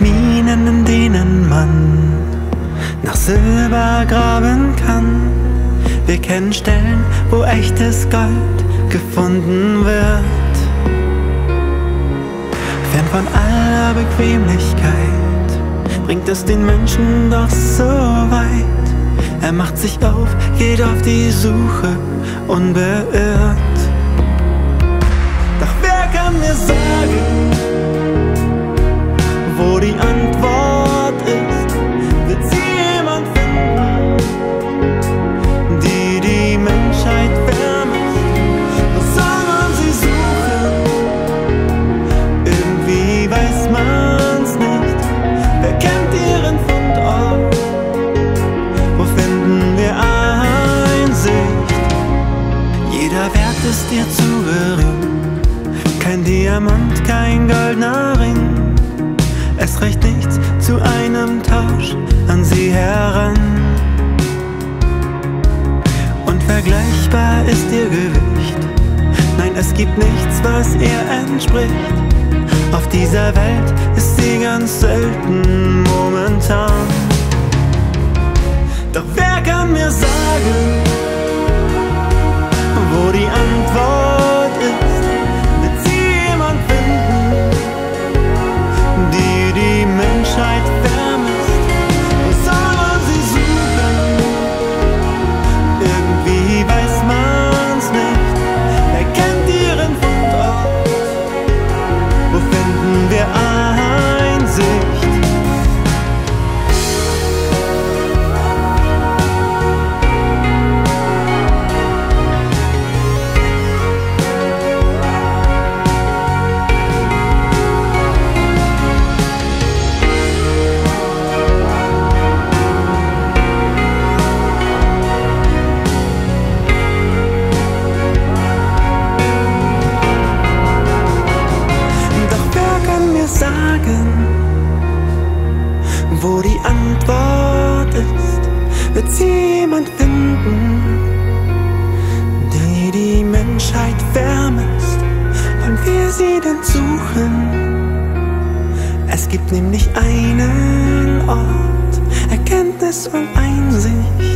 Minen, in denen man nach Silber graben kann. Wir kennen Stellen, wo echtes Gold gefunden wird. Fern von aller Bequemlichkeit bringt es den Menschen doch so weit. Er macht sich auf, geht auf die Suche, unbeirrt. Ist dir zu gering. Kein Diamant, kein goldener Ring. Es reicht nichts zu einem Tausch an sie heran. Unvergleichbar ist ihr Gewicht. Nein, es gibt nichts, was ihr entspricht. Auf dieser Welt ist sie ganz selten momentan. Wo die Antwort ist? Wird jemand finden, die die Menschheit vermisst? Wollen wir sie denn suchen? Es gibt nämlich einen Ort, Erkenntnis und Einsicht.